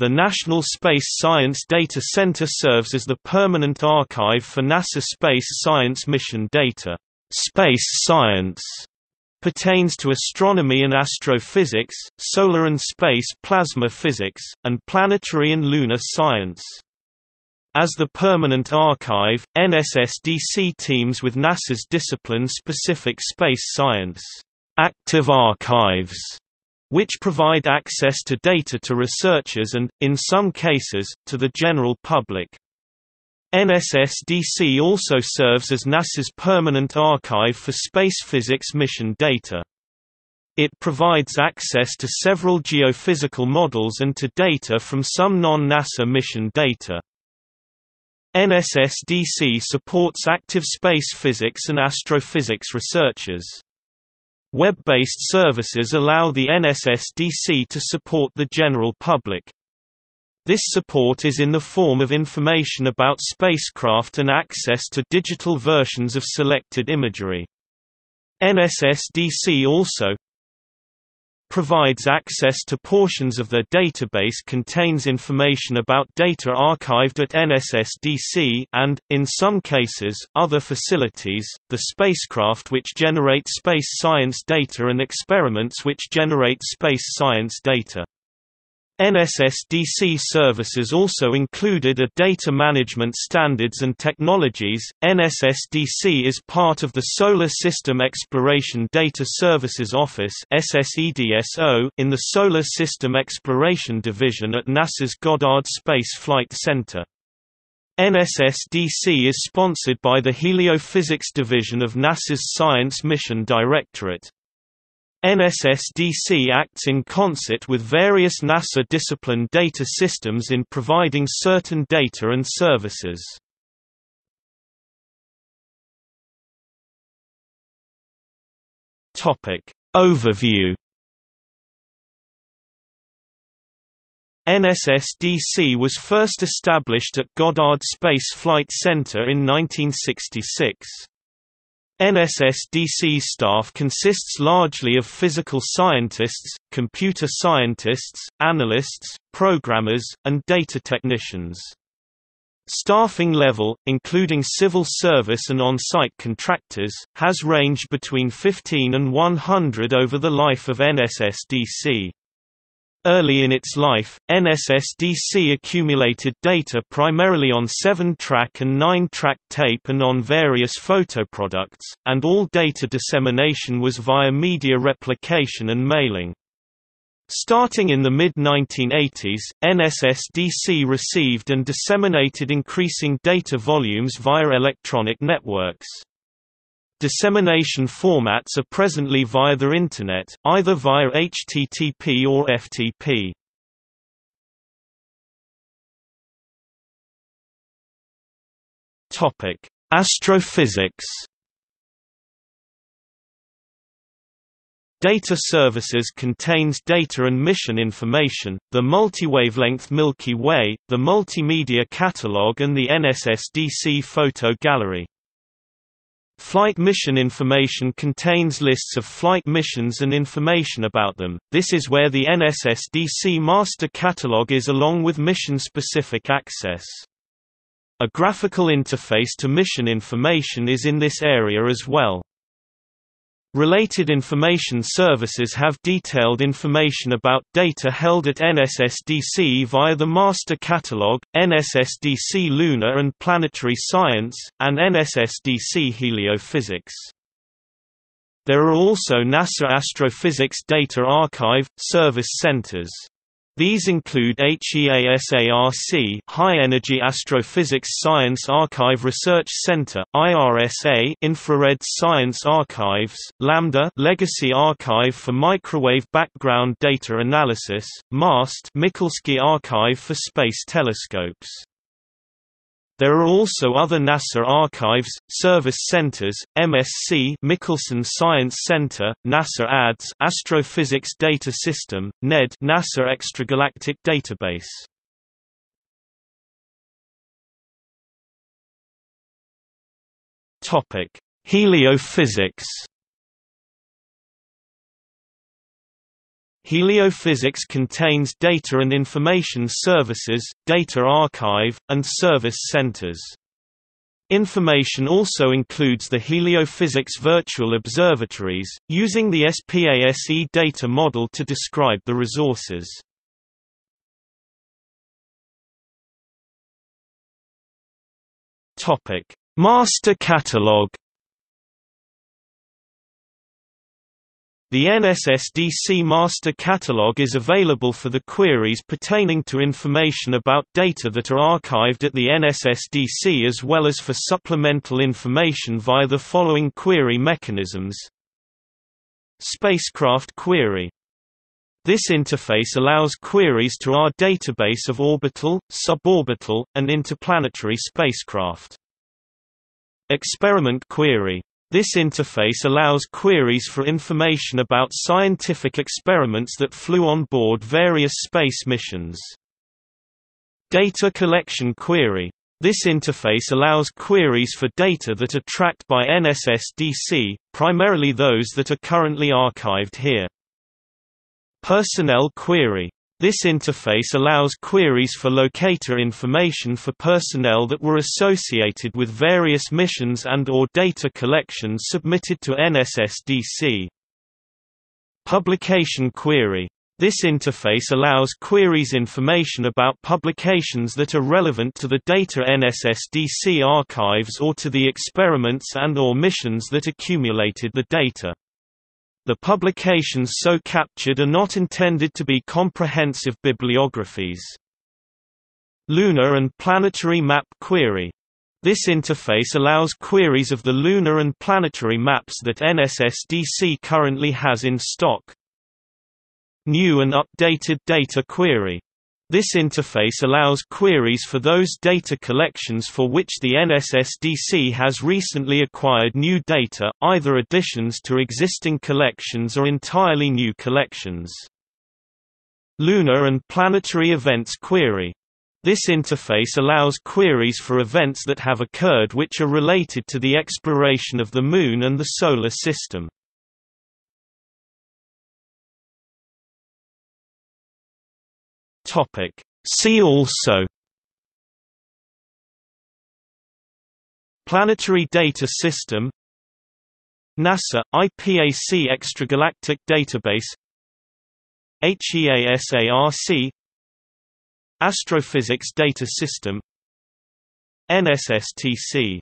the National Space Science Data Center serves as the permanent archive for NASA space science mission data. Space science pertains to astronomy and astrophysics, solar and space plasma physics, and planetary and lunar science. As the permanent archive, NSSDC teams with NASA's discipline-specific space science active archives, which provide access to data to researchers and, in some cases, to the general public. NSSDC also serves as NASA's permanent archive for space physics mission data. It provides access to several geophysical models and to data from some non-NASA mission data. NSSDC supports active space physics and astrophysics researchers. Web-based services allow the NSSDC to support the general public. This support is in the form of information about spacecraft and access to digital versions of selected imagery. NSSDC also provides access to portions of their database contains information about data archived at NSSDC and, in some cases, other facilities, the spacecraft which generate space science data and experiments which generate space science data. NSSDC services also included a Data Management Standards and Technologies. NSSDC is part of the Solar System Exploration Data Services Office (SSEDSO) in the Solar System Exploration Division at NASA's Goddard Space Flight Center. NSSDC is sponsored by the Heliophysics Division of NASA's Science Mission Directorate. NSSDC acts in concert with various NASA discipline data systems in providing certain data and services. Topic Overview NSSDC was first established at Goddard Space Flight Center in 1966. NSSDC staff consists largely of physical scientists, computer scientists, analysts, programmers, and data technicians. Staffing level, including civil service and on-site contractors, has ranged between 15 and 100 over the life of NSSDC. Early in its life, NSSDC accumulated data primarily on 7-track and 9-track tape and on various photo products, and all data dissemination was via media replication and mailing. Starting in the mid-1980s, NSSDC received and disseminated increasing data volumes via electronic networks. Dissemination formats are presently via the Internet, either via HTTP or FTP. Astrophysics. Data Services contains data and mission information, the multi-wavelength Milky Way, the multimedia catalog and the NSSDC photo gallery. Flight mission information contains lists of flight missions and information about them, this is where the NSSDC master catalog is along with mission-specific access. A graphical interface to mission information is in this area as well. Related information services have detailed information about data held at NSSDC via the Master Catalog, NSSDC Lunar and Planetary Science, and NSSDC Heliophysics. There are also NASA Astrophysics Data Archive, service centers. These include HEASARC High Energy Astrophysics Science Archive Research Center, IRSA Infrared Science Archives, Lambda Legacy Archive for Microwave Background Data Analysis, MAST Mikulski Archive for Space Telescopes. There are also other NASA archives, service centers, MSC Michelson Science Center, NASA ADS Astrophysics Data System, NED NASA Extragalactic Database. Topic: Heliophysics Heliophysics contains data and information services, data archive, and service centers. Information also includes the heliophysics virtual observatories, using the SPASE data model to describe the resources. Master catalog The NSSDC Master Catalog is available for the queries pertaining to information about data that are archived at the NSSDC as well as for supplemental information via the following query mechanisms. Spacecraft query. This interface allows queries to our database of orbital, suborbital, and interplanetary spacecraft. Experiment query this interface allows queries for information about scientific experiments that flew on board various space missions. Data collection query. This interface allows queries for data that are tracked by NSSDC, primarily those that are currently archived here. Personnel query. This interface allows queries for locator information for personnel that were associated with various missions and or data collections submitted to NSSDC. Publication query. This interface allows queries information about publications that are relevant to the data NSSDC archives or to the experiments and or missions that accumulated the data. The publications so captured are not intended to be comprehensive bibliographies. Lunar and planetary map query. This interface allows queries of the lunar and planetary maps that NSSDC currently has in stock. New and updated data query. This interface allows queries for those data collections for which the NSSDC has recently acquired new data, either additions to existing collections or entirely new collections. Lunar and Planetary Events Query. This interface allows queries for events that have occurred which are related to the exploration of the Moon and the Solar System. Topic. See also Planetary Data System NASA – IPAC Extragalactic Database HEASARC Astrophysics Data System NSSTC